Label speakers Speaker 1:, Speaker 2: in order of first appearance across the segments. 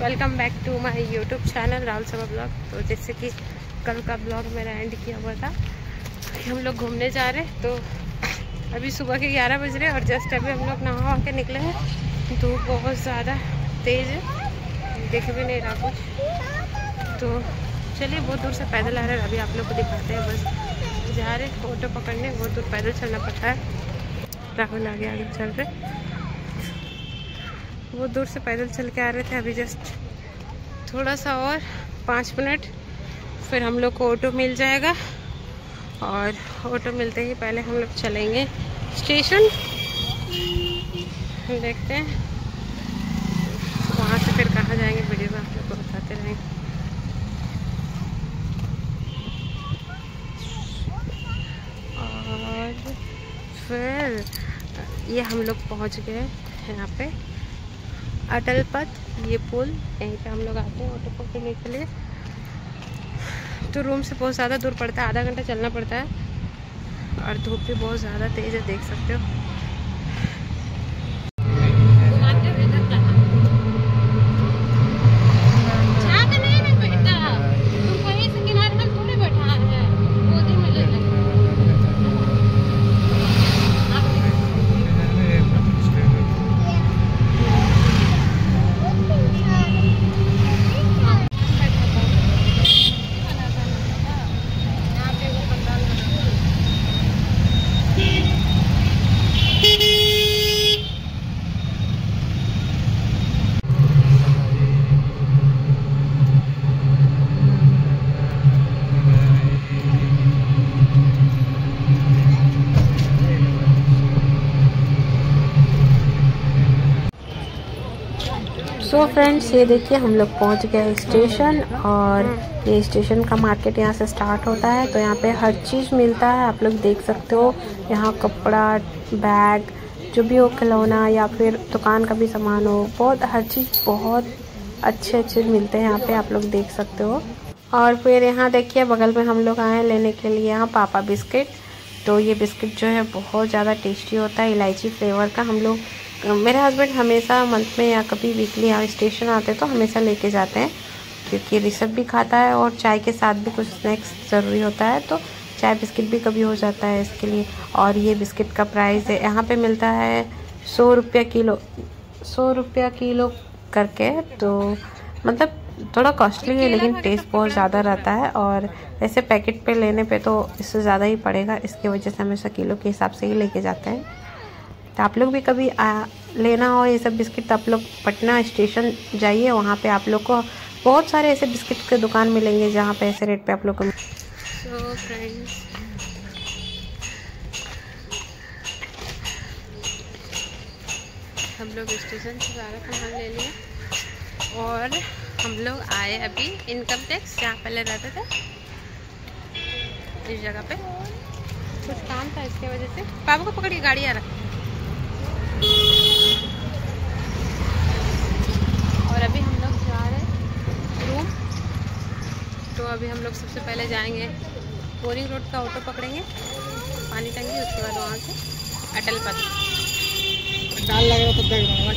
Speaker 1: Welcome back to my YouTube channel Rahul Sabha blog तो जैसे कि कल का ब्लॉग मैंने एंड किया हुआ था हम लोग घूमने जा रहे हैं तो अभी सुबह के 11 बज रहे हैं और जस्ट अभी हम लोग नहा के निकले हैं। धूप बहुत ज़्यादा तेज़ है, देख भी नहीं रहा कुछ। तो चलिए, बहुत दूर से पैदल आ रहे हैं, अभी आप लोग को दिखाते हैं बस। जा रहे ऑटो पकड़ने, बहुत दूर पैदल चलना पड़ता है। राहुल आगे आगे चल रहे बहुत दूर से पैदल चल के आ रहे थे अभी जस्ट थोड़ा सा और पाँच मिनट, फिर हम लोग को ऑटो मिल जाएगा। और ऑटो मिलते ही पहले हम लोग चलेंगे स्टेशन। देखते हैं। वहाँ से फिर कहाँ जाएँगे, वीडियो में आप लोग को बताते रहेंगे और फिर ये हम लोग पहुँच गए यहाँ पे। अटल पथ, ये पुल, यहीं पे हम लोग आते हैं ऑटो पकड़ने के लिए। तो रूम से बहुत ज़्यादा दूर पड़ता है, आधा घंटा चलना पड़ता है। और धूप भी बहुत ज़्यादा तेज़ है, देख सकते हो। सो फ्रेंड्स ये देखिए, हम लोग पहुँच गए स्टेशन और ये स्टेशन का मार्केट यहाँ से स्टार्ट होता है। तो यहाँ पे हर चीज़ मिलता है, आप लोग देख सकते हो। यहाँ कपड़ा बैग जो भी हो, खिलौना या फिर दुकान का भी सामान हो, बहुत, हर चीज़ बहुत अच्छे अच्छे मिलते हैं यहाँ पे, आप लोग देख सकते हो। और फिर यहाँ देखिए, बगल में हम लोग आए लेने के लिए यहाँ पापा बिस्किट। तो ये बिस्किट जो है, बहुत ज़्यादा टेस्टी होता है, इलायची फ्लेवर का। हम लोग मेरे हस्बैंड हमेशा मंथ में या कभी वीकली यहाँ स्टेशन आते हैं तो हमेशा लेके जाते हैं, क्योंकि ऋषभ भी खाता है और चाय के साथ भी कुछ स्नैक्स ज़रूरी होता है तो चाय बिस्किट भी कभी हो जाता है इसके लिए। और ये बिस्किट का प्राइस है यहाँ पे मिलता है सौ रुपया किलो, सौ रुपया किलो करके तो मतलब थोड़ा कॉस्टली है, लेकिन टेस्ट बहुत ज़्यादा रहता है। और ऐसे पैकेट पे लेने पे तो इससे ज़्यादा ही पड़ेगा, इसकी वजह से हमेशा किलो के हिसाब से ही लेके जाते हैं। तो आप लोग भी कभी आ, लेना हो ये सब बिस्किट तो आप लोग पटना स्टेशन जाइए वहाँ पे आप लोग को बहुत सारे ऐसे बिस्किट के दुकान मिलेंगे जहाँ पे ऐसे रेट पे आप लोग को हम लोग स्टेशन से सारा सामान ले लिया और हम लोग आए अभी इनकम टैक्स जहाँ पहले रहते थे। इस जगह पे। कुछ काम था इसके वजह से। पापा को पकड़िए गाड़ी आ रहा और अभी हम लोग जा रहे हैं रूम तो अभी हम लोग सबसे पहले जाएँगे बोरिंग रोड का ऑटो पकड़ेंगे। पानी टंकी उसके बाद वहाँ से अटल पथ।
Speaker 2: डाल लग रहा तो डगमगवा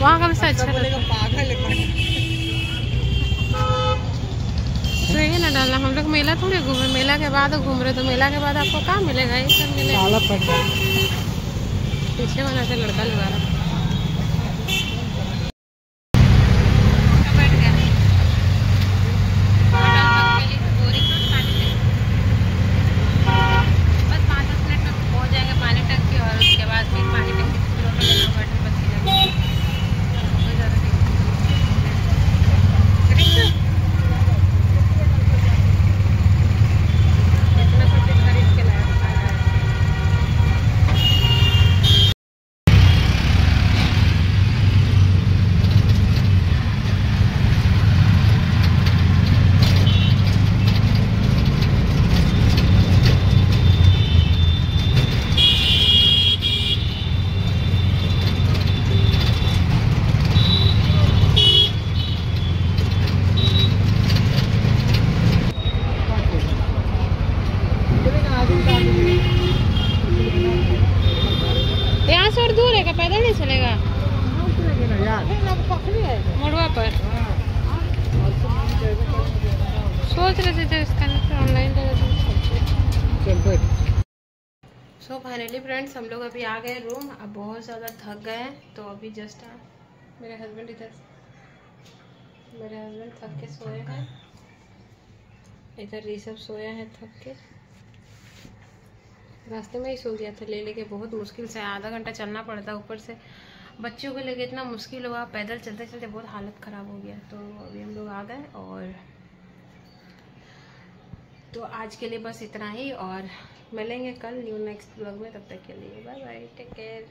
Speaker 1: वहाँ का भी से अच्छा तो ये ना डालना हम लोग मेला थोड़ी घूमे मेला के बाद घूम रहे तो मेला के बाद आपको कहाँ मिलेगा? ये सब मिलेगा। पीछे वाला से लड़का लगा रहा बस पाँच दस मिनट में पहुँच जाएँगे पानी टंकी और उसके बाद फिर पानी टंकी से फिर क्या पैदल नहीं चलेगा।
Speaker 2: चलेंगे
Speaker 1: मोड़वा पर। सोच रहे थे, थे इसका ऑनलाइन सो फाइनली फ्रेंड्स हम लोग अभी आ गए रूम अब बहुत ज़्यादा थक गए हैं तो अभी जस्ट मेरे हस्बैंड इधर। मेरे हस्बैंड थक के सोए हैं। इधर ये सब सोया है थक के। रास्ते में ही सो गया था, ले लेके बहुत मुश्किल से, आधा घंटा चलना पड़ता ऊपर से। बच्चों को लेके इतना मुश्किल हुआ, पैदल चलते चलते बहुत हालत ख़राब हो गया। तो अभी हम लोग आ गए और तो आज के लिए बस इतना ही, और मिलेंगे कल न्यू नेक्स्ट ब्लॉग में, तब तक के लिए। Bye bye, take care.